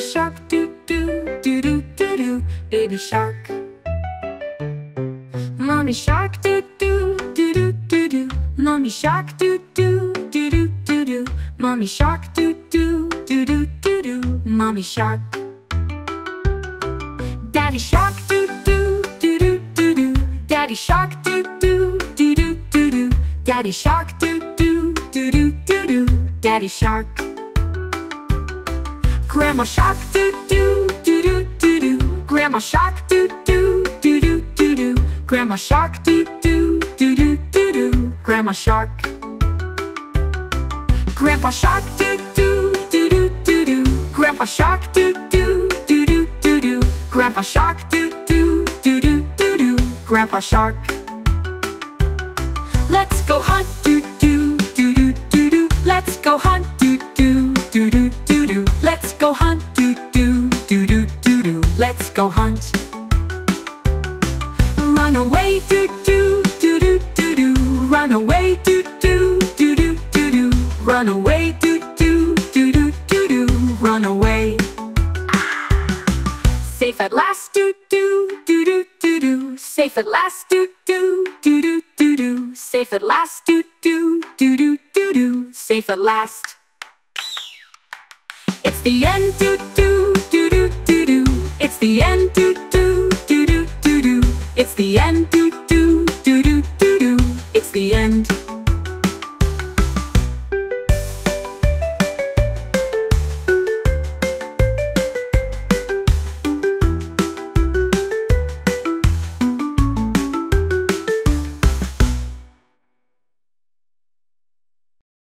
baby shark. doo doo doo doo doo. Baby shark. Mommy shark doo doo doo doo doo doo. Mommy shark doo doo doo doo doo doo. Mommy shark doo doo doo doo doo doo. Mommy shark. Daddy shark doo doo doo doo doo doo. Daddy shark doo doo doo doo doo doo. Daddy shark doo doo doo doo doo doo. Daddy shark. Grandma shark doo doo doo doo doo doo. Grandma shark doo doo doo doo doo doo. Grandma shark doo doo doo doo doo doo. Grandma shark. Grandpa shark doo doo doo doo doo doo. Grandpa shark doo doo doo doo doo doo. Grandpa shark doo doo doo doo doo doo. Grandpa shark. Let's go hunt doo doo doo doo doo doo. Let's go hunt doo doo doo doo doo doo. Let's go hunt. Run away doo doo doo doo doo doo. Run away doo doo doo doo doo doo. Run away doo doo doo doo doo doo. Run away. Safe at last doo doo doo doo doo doo. Safe at last doo doo doo doo doo doo. Safe at last doo doo doo doo doo doo. Safe at last. It's the end doo the end doo doo doo doo doo doo. It's the end doo doo doo doo doo doo. It's the end.